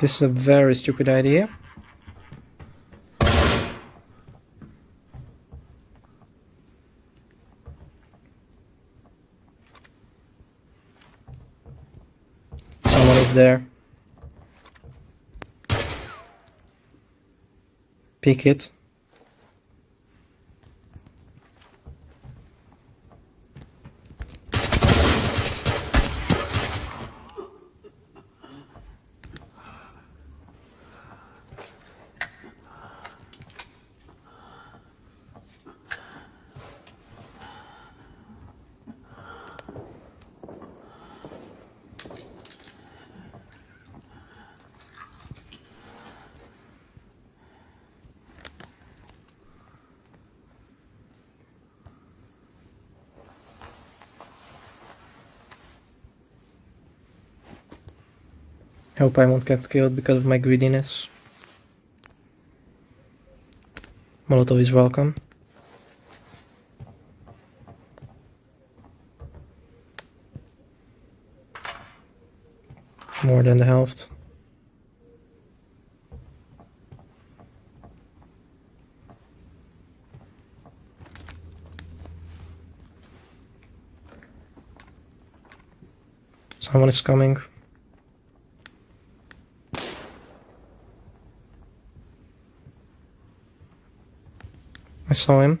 This is a very stupid idea. Someone is there. Pick it. Hope I won't get killed because of my greediness. Molotov is welcome. More than the half. Someone is coming. I saw him.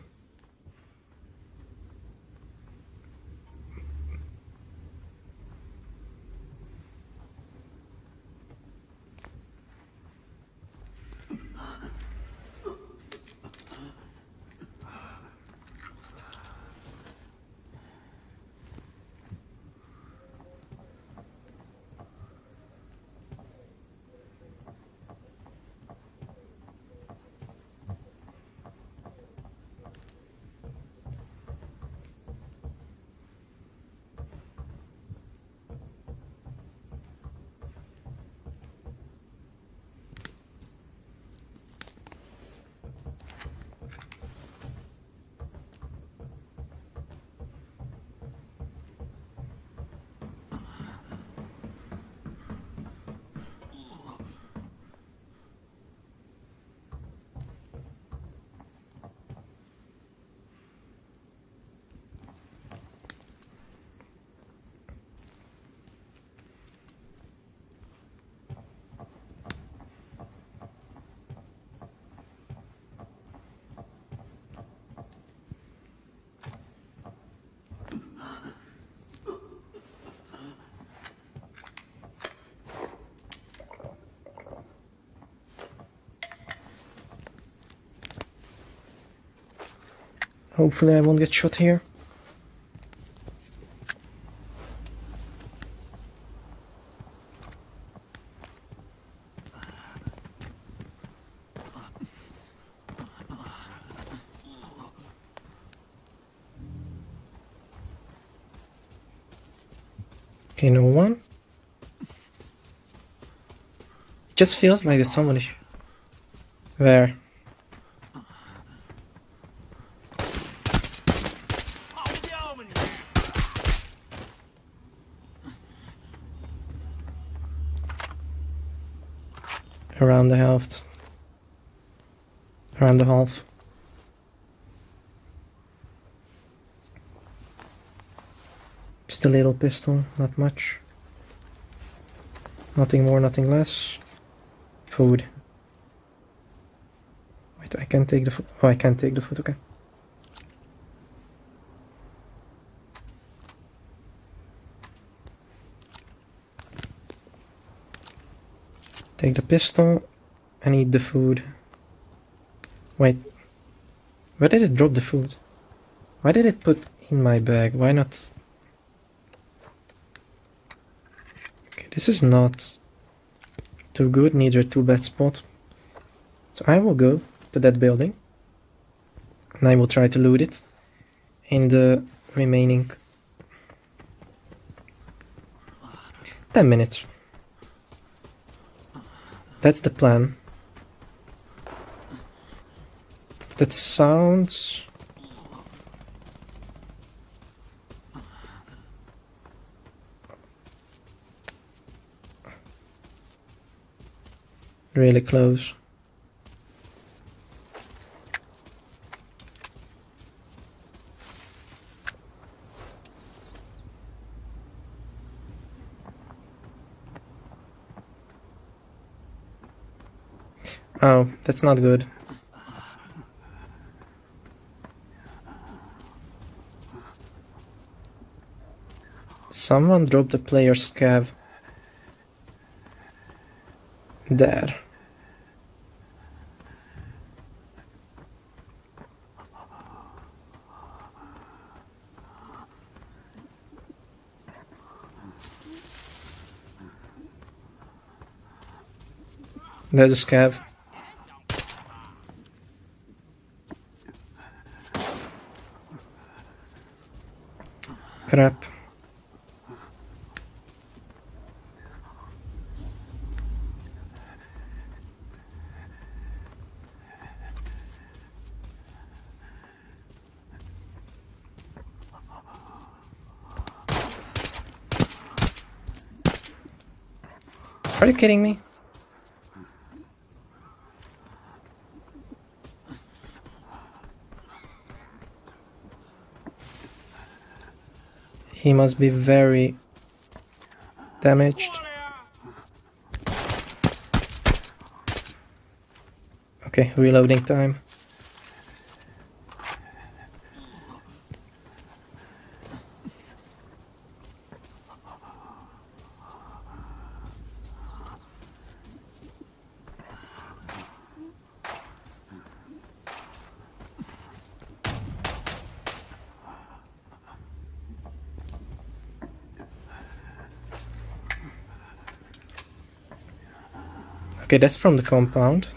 Hopefully I won't get shot here. Okay, no one. It just feels like there's someone there. Around the half. Around the half. Just a little pistol, not much. Nothing more, nothing less. Food. Wait, I can't take the food. Oh, I can't take the food, okay. Take the pistol and eat the food. Wait. Where did it drop the food? Why did it put in my bag? Why not... Okay, this is not too good, neither too bad spot. So I will go to that building. And I will try to loot it in the remaining 10 minutes. That's the plan. That sounds... really close. Oh, that's not good. Someone dropped the player's scav. There. There's a scav. Crap. Are you kidding me? He must be very damaged. Okay, reloading time. Okay, that's from the compound.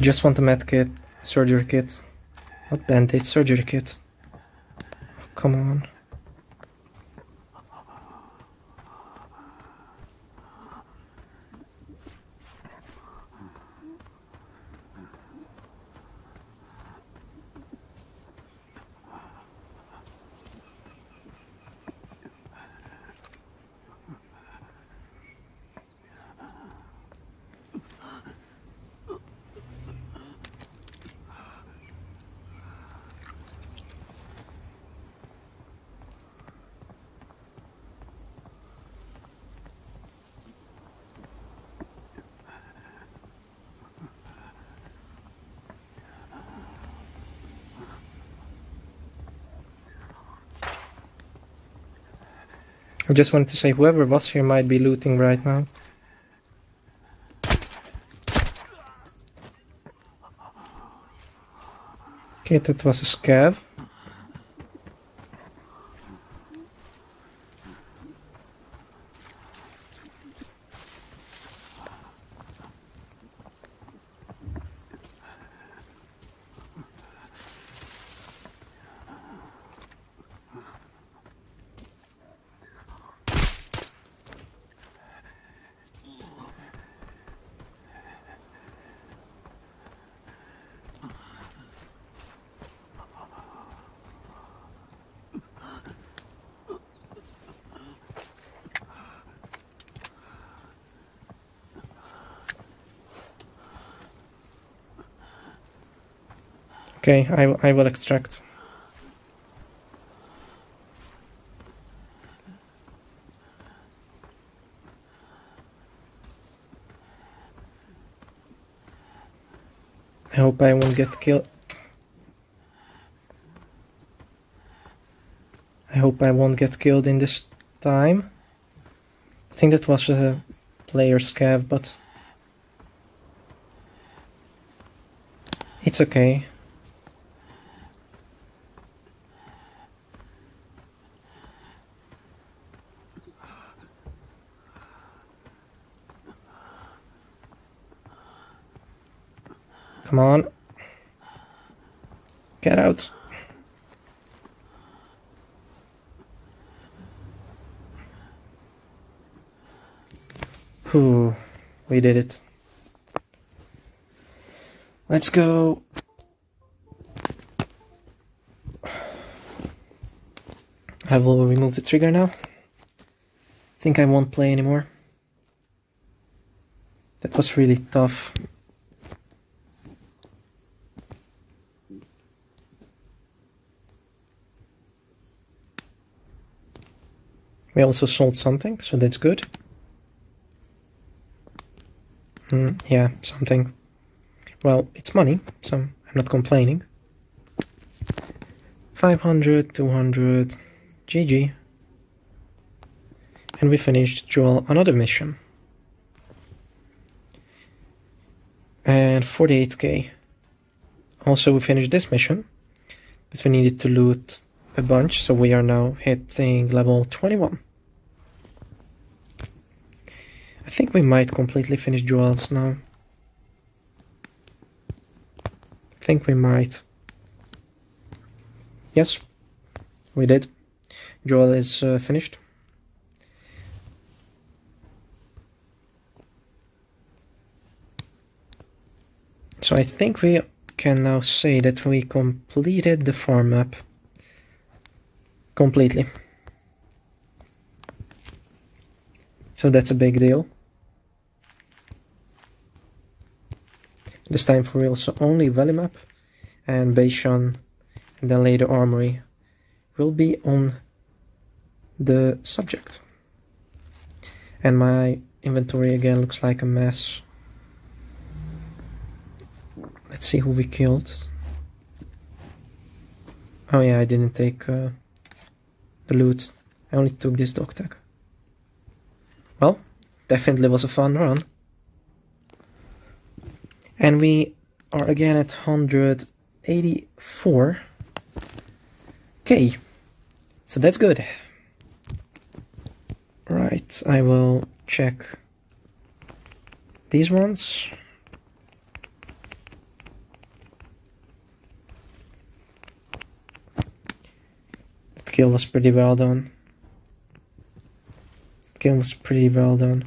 Just want a med kit, surgery kit. Not band-aid, surgery kit. Oh, come on. I just wanted to say whoever was here might be looting right now. Okay, that was a scav. Okay, I, I will extract. I hope I won't get killed. I hope I won't get killed in this time. I think that was a player scav, but it's okay. Come on. Get out. Whew, we did it. Let's go. I will remove the trigger now. think I won't play anymore. That was really tough. We also sold something, so that's good. Mm, yeah, something. Well, it's money, so I'm not complaining. 500, 200, GG. And we finished Joel another mission. And 48k. Also we finished this mission. But we needed to loot a bunch, so we are now hitting level 21. I think we might completely finish Joel's now. I think we might. Yes, we did. Joel is uh, finished. So I think we can now say that we completed the farm map completely. So that's a big deal. This time for real, so only Valley map and Beishan and then later Armory will be on the subject. And my inventory again looks like a mess. Let's see who we killed. Oh yeah, I didn't take uh, the loot. I only took this dog tag. Well, definitely was a fun run. And we are again at 184. Okay, so that's good. Right, I will check these ones. Kill was pretty well done. The kill was pretty well done.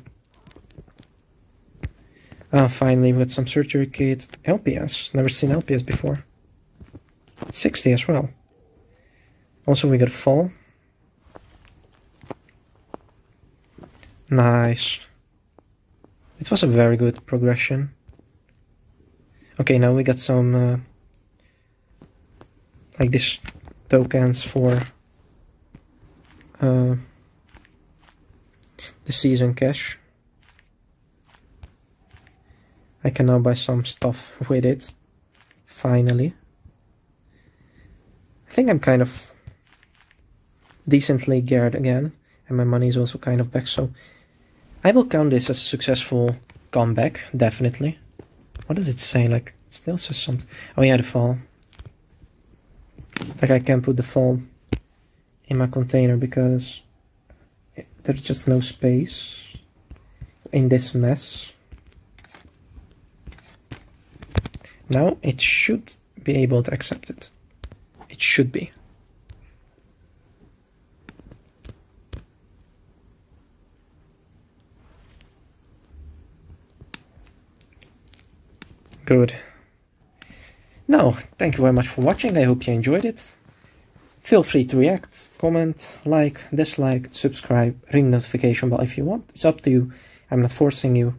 Ah, finally, with some surgery kit. LPS. Never seen LPS before. 60 as well. Also, we got fall. Nice. It was a very good progression. Okay, now we got some uh, like this tokens for uh, the season cash. I can now buy some stuff with it. Finally. I think I'm kind of decently geared again. And my money is also kind of back, so I will count this as a successful comeback, definitely. What does it say? Like, it still says something. Oh yeah, the fall. Like I can put the fall in my container because there's just no space in this mess. Now it should be able to accept it. It should be. Good. Now, thank you very much for watching. I hope you enjoyed it. Feel free to react, comment, like, dislike, subscribe, ring notification bell if you want. It's up to you. I'm not forcing you.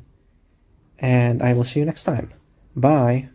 And I will see you next time. Bye.